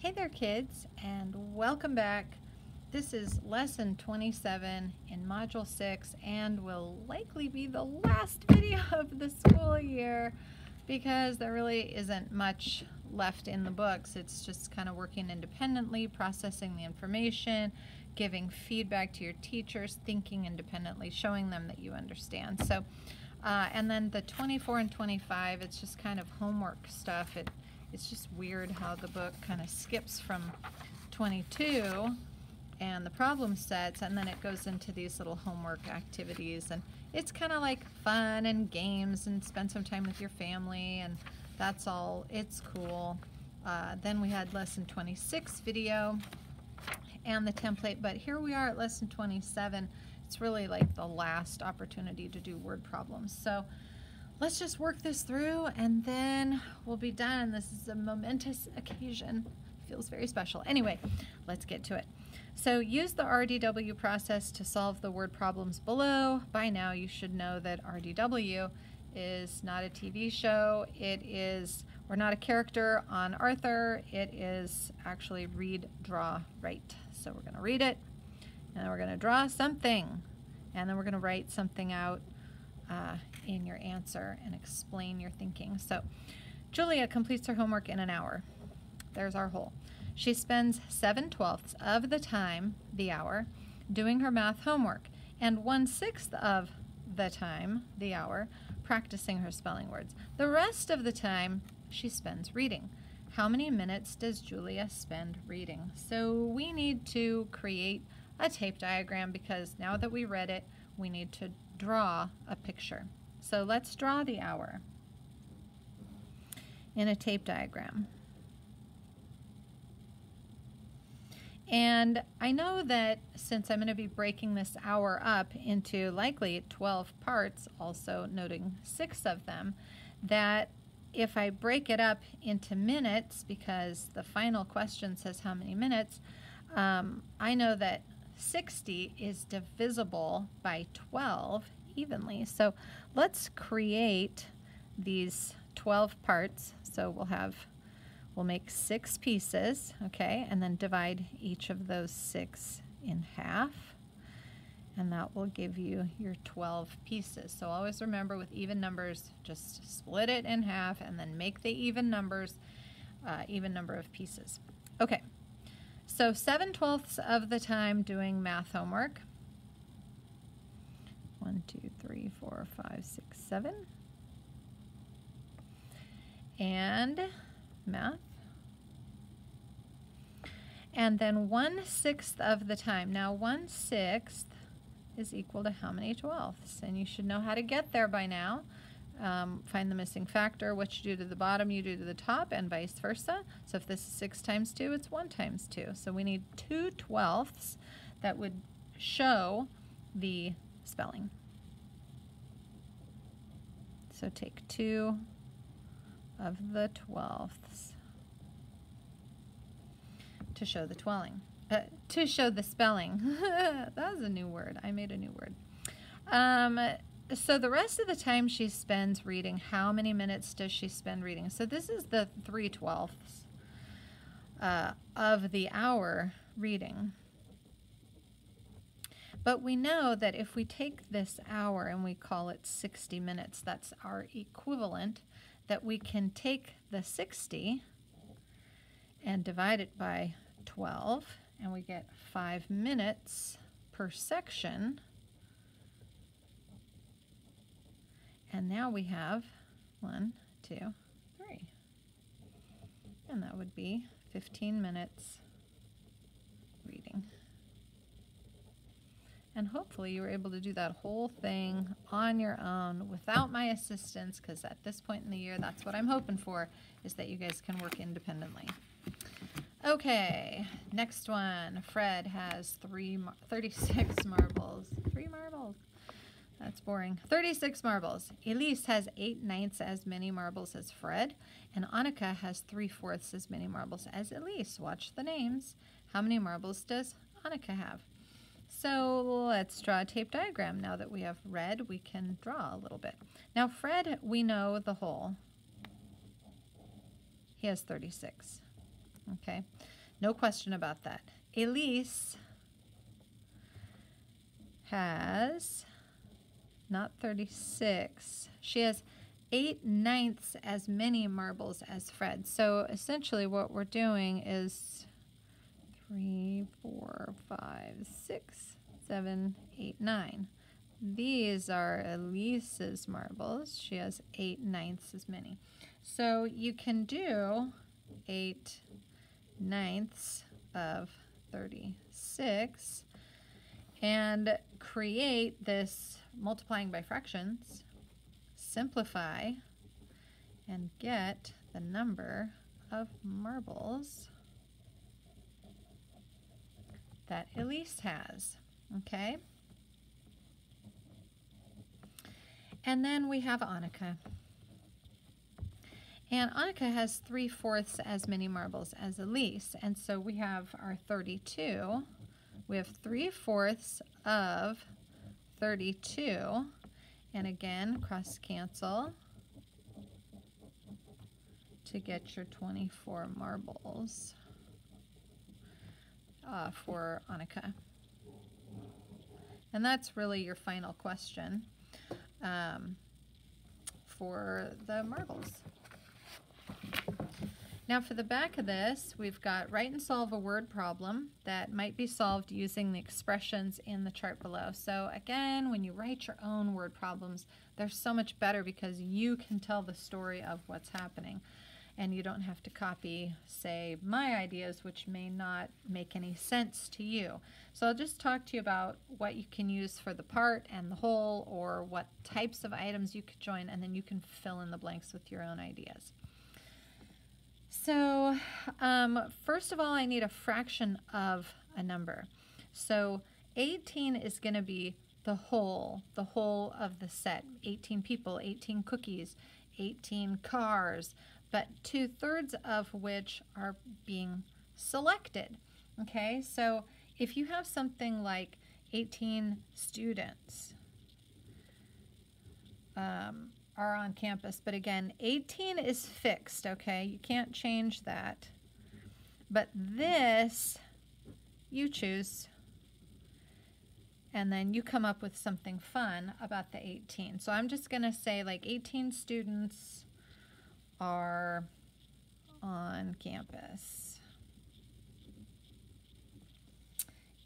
Hey there kids and welcome back. This is lesson 27 in module 6 and will likely be the last video of the school year because there really isn't much left in the books. It's just kind of working independently, processing the information, giving feedback to your teachers, thinking independently, showing them that you understand. So, uh, and then the 24 and 25, it's just kind of homework stuff. It, it's just weird how the book kind of skips from 22 and the problem sets and then it goes into these little homework activities and it's kind of like fun and games and spend some time with your family and that's all it's cool. Uh, then we had lesson 26 video and the template but here we are at lesson 27 it's really like the last opportunity to do word problems. So let's just work this through and then we'll be done. This is a momentous occasion. Feels very special. Anyway, let's get to it. So use the RDW process to solve the word problems below. By now you should know that RDW is not a TV show. It is, or not a character on Arthur. It is actually read, draw, write. So we're going to read it, and then we're going to draw something, and then we're going to write something out uh, in your answer and explain your thinking. So, Julia completes her homework in an hour. There's our whole. She spends 7 twelfths of the time, the hour, doing her math homework, and one sixth of the time, the hour, practicing her spelling words. The rest of the time, she spends reading. How many minutes does Julia spend reading? So we need to create a tape diagram because now that we read it, we need to draw a picture. So let's draw the hour in a tape diagram. And I know that since I'm going to be breaking this hour up into likely 12 parts, also noting six of them, that if I break it up into minutes, because the final question says how many minutes, um, I know that 60 is divisible by 12 evenly. So let's create these 12 parts. So we'll have, we'll make six pieces, okay, and then divide each of those six in half. And that will give you your 12 pieces. So always remember with even numbers, just split it in half and then make the even numbers, uh, even number of pieces. Okay, so 7 twelfths of the time doing math homework. One, two, three, four, five, six, seven. And math. And then one sixth of the time. Now one sixth is equal to how many twelfths? And you should know how to get there by now. Um, find the missing factor. What you do to the bottom, you do to the top, and vice versa. So if this is 6 times 2, it's 1 times 2. So we need 2 twelfths that would show the spelling. So take two of the twelfths to show the twelling. Uh, to show the spelling. that was a new word. I made a new word. Um, so the rest of the time she spends reading, how many minutes does she spend reading? So this is the 3 twelfths uh, of the hour reading. But we know that if we take this hour and we call it 60 minutes, that's our equivalent, that we can take the 60 and divide it by 12, and we get 5 minutes per section. And now we have one, two, three. And that would be 15 minutes reading. And hopefully you were able to do that whole thing on your own without my assistance because at this point in the year, that's what I'm hoping for, is that you guys can work independently. Okay, next one. Fred has three, 36 marbles. Three marbles. That's boring. 36 marbles. Elise has 8 ninths as many marbles as Fred, and Annika has 3 fourths as many marbles as Elise. Watch the names. How many marbles does Annika have? So let's draw a tape diagram. Now that we have read, we can draw a little bit. Now Fred, we know the whole. He has 36. Okay, no question about that. Elise has not 36. She has 8 ninths as many marbles as Fred. So essentially what we're doing is three, four, five, six, seven, eight, nine. These are Elise's marbles. She has 8 ninths as many. So you can do 8 ninths of 36 and create this multiplying by fractions, simplify, and get the number of marbles that Elise has, okay? And then we have Annika. And Annika has three-fourths as many marbles as Elise. And so we have our 32. We have three-fourths of 32. And again, cross cancel to get your 24 marbles uh, for Annika. And that's really your final question um, for the marbles. Now for the back of this, we've got write and solve a word problem that might be solved using the expressions in the chart below. So again, when you write your own word problems, they're so much better because you can tell the story of what's happening and you don't have to copy, say, my ideas, which may not make any sense to you. So I'll just talk to you about what you can use for the part and the whole, or what types of items you could join, and then you can fill in the blanks with your own ideas. So um, first of all, I need a fraction of a number. So 18 is going to be the whole, the whole of the set. 18 people, 18 cookies, 18 cars, but two thirds of which are being selected. Okay, so if you have something like 18 students um, are on campus, but again, 18 is fixed, okay? You can't change that. But this, you choose, and then you come up with something fun about the 18. So I'm just to say like 18 students are on campus.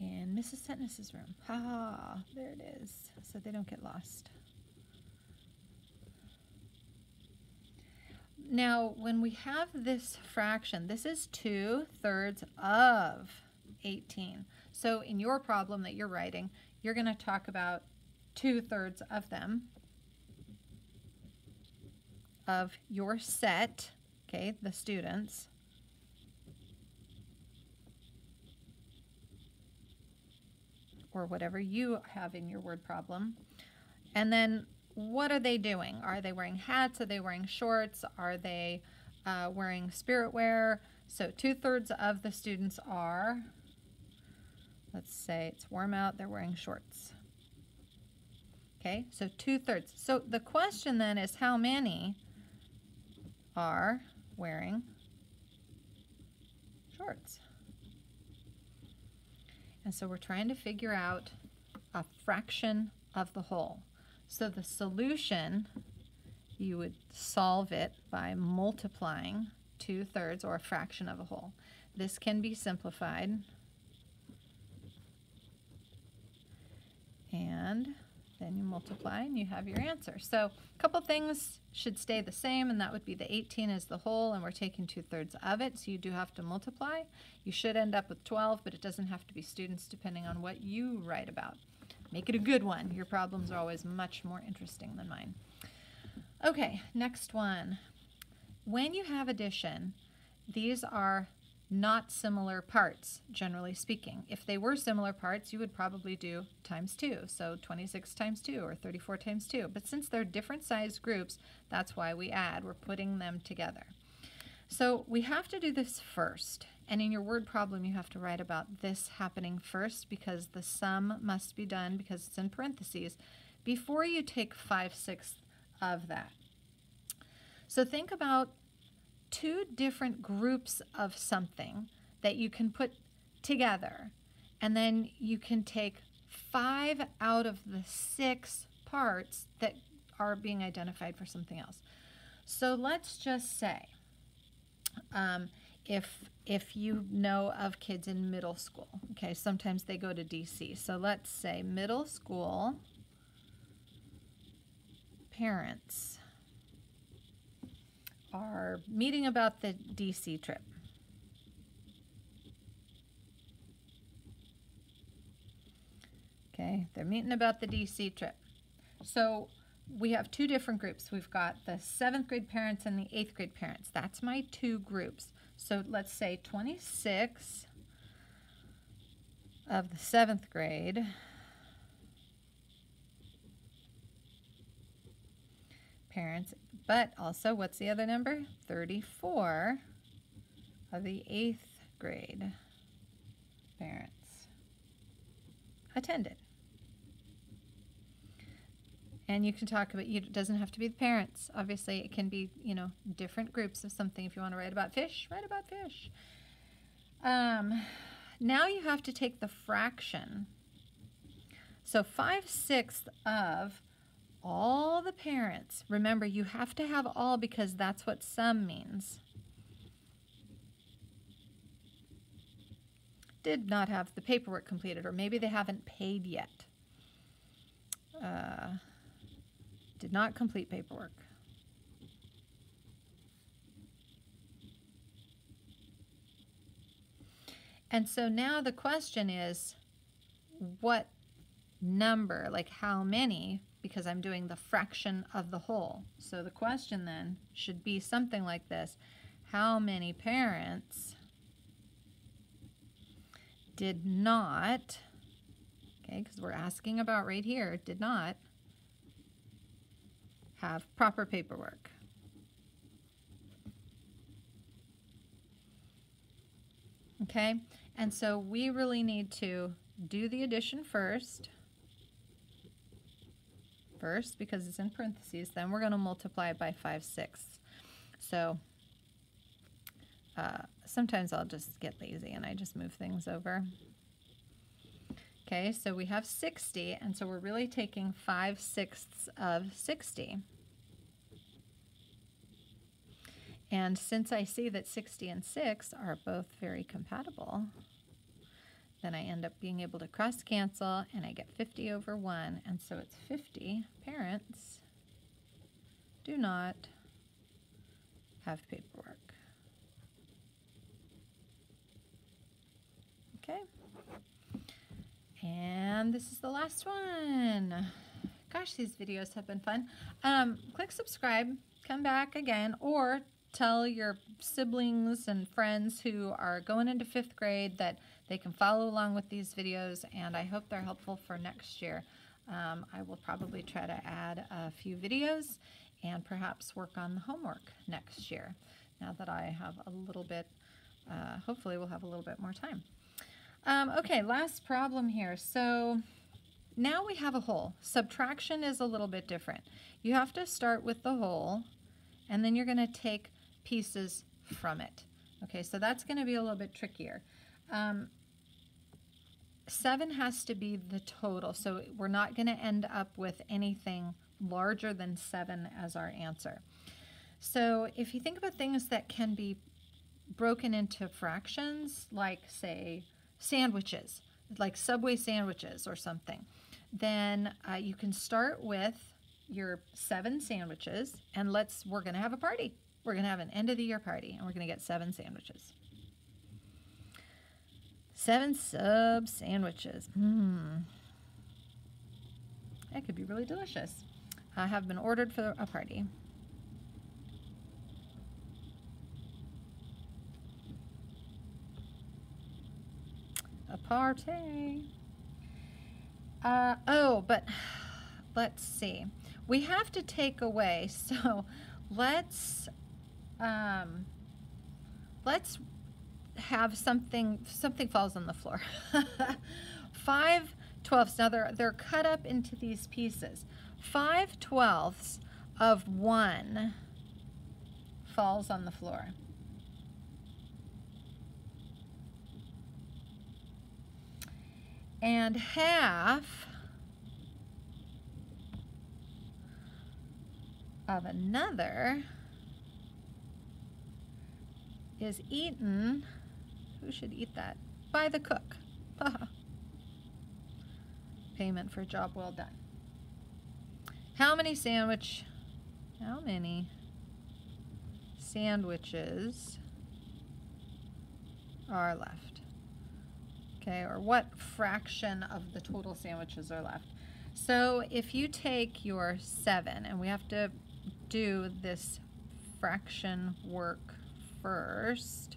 In Mrs. Setness's room. Ha, there it is, so they don't get lost. Now, when we have this fraction, this is 2 thirds of 18. So in your problem that you're writing, you're going to talk about 2 thirds of them of your set, okay, the students, or whatever you have in your word problem. And then what are they doing? Are they wearing hats? Are they wearing shorts? Are they uh, wearing spirit wear? So two thirds of the students are, let's say it's warm out, they're wearing shorts. Okay, so two thirds. So the question then is how many are wearing shorts. And so we're trying to figure out a fraction of the whole. So the solution, you would solve it by multiplying two-thirds or a fraction of a whole. This can be simplified. And then you multiply and you have your answer. So a couple things should stay the same and that would be the 18 is the whole and we're taking two-thirds of it so you do have to multiply. You should end up with 12 but it doesn't have to be students depending on what you write about. Make it a good one. Your problems are always much more interesting than mine. Okay, next one. When you have addition, these are not similar parts, generally speaking. If they were similar parts, you would probably do times 2, so 26 times 2 or 34 times 2. But since they're different size groups, that's why we add. We're putting them together. So we have to do this first. And in your word problem, you have to write about this happening first because the sum must be done because it's in parentheses before you take 5 sixths of that. So think about two different groups of something that you can put together. And then you can take five out of the six parts that are being identified for something else. So let's just say um, if if you know of kids in middle school, okay, sometimes they go to DC. So let's say middle school parents are meeting about the DC trip. Okay, they're meeting about the DC trip. So we have two different groups. We've got the seventh grade parents and the eighth grade parents. That's my two groups. So let's say 26 of the seventh grade parents, but also what's the other number? 34 of the eighth grade parents attended. And you can talk about, it doesn't have to be the parents. Obviously, it can be, you know, different groups of something. If you want to write about fish, write about fish. Um, now you have to take the fraction. So 5 sixths of all the parents. Remember, you have to have all because that's what sum means. Did not have the paperwork completed, or maybe they haven't paid yet. Uh, did not complete paperwork. And so now the question is, what number, like how many, because I'm doing the fraction of the whole. So the question then should be something like this. How many parents did not, okay, because we're asking about right here, did not have proper paperwork. Okay, and so we really need to do the addition first. First, because it's in parentheses, then we're going to multiply by 5 sixths. So uh, sometimes I'll just get lazy and I just move things over. Okay, so we have 60, and so we're really taking 5 sixths of 60. And since I see that 60 and 6 are both very compatible, then I end up being able to cross cancel and I get 50 over 1. And so it's 50 parents do not have paperwork. Okay. And this is the last one. Gosh, these videos have been fun. Um, click subscribe, come back again, or tell your siblings and friends who are going into fifth grade that they can follow along with these videos and I hope they're helpful for next year. Um, I will probably try to add a few videos and perhaps work on the homework next year now that I have a little bit, uh, hopefully we'll have a little bit more time. Um, okay, last problem here. So now we have a whole. Subtraction is a little bit different. You have to start with the whole and then you're going to take pieces from it. Okay, so that's going to be a little bit trickier. Um, 7 has to be the total, so we're not going to end up with anything larger than 7 as our answer. So if you think about things that can be broken into fractions, like, say, sandwiches, like Subway sandwiches or something, then uh, you can start with your seven sandwiches, and let's, we're going to have a party. We're going to have an end of the year party and we're going to get seven sandwiches. Seven sub sandwiches. Hmm. That could be really delicious. I have been ordered for a party. A party. Uh, oh, but let's see. We have to take away, so let's um, let's have something, something falls on the floor. Five twelfths, now they're, they're cut up into these pieces. Five twelfths of one falls on the floor. And half of another is eaten. Who should eat that? By the cook. Payment for job well done. How many sandwich, how many sandwiches are left? Okay, or what fraction of the total sandwiches are left? So if you take your seven, and we have to do this fraction work first.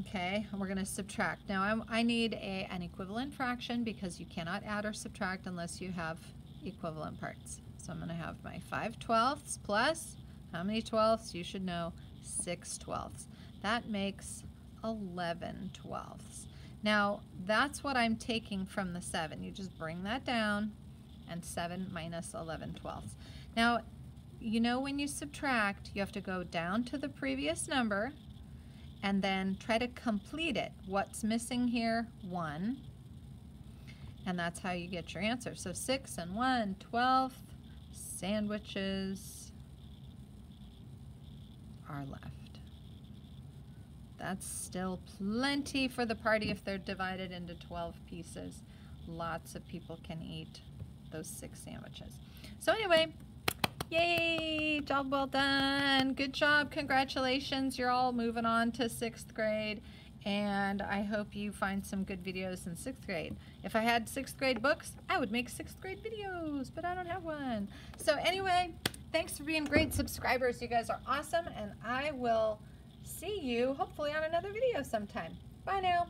Okay, we're going to subtract. Now I'm, i need a, an equivalent fraction because you cannot add or subtract unless you have equivalent parts. So I'm going to have my 5 twelfths plus, how many twelfths? You should know 6 twelfths. That makes 11 twelfths. Now that's what I'm taking from the 7. You just bring that down and 7 minus 11 twelfths. Now you know when you subtract, you have to go down to the previous number and then try to complete it. What's missing here? 1. And that's how you get your answer. So 6 and 1, 12 sandwiches are left. That's still plenty for the party if they're divided into 12 pieces. Lots of people can eat those six sandwiches. So anyway, Yay! Job well done. Good job. Congratulations. You're all moving on to sixth grade. And I hope you find some good videos in sixth grade. If I had sixth grade books, I would make sixth grade videos, but I don't have one. So anyway, thanks for being great subscribers. You guys are awesome. And I will see you hopefully on another video sometime. Bye now.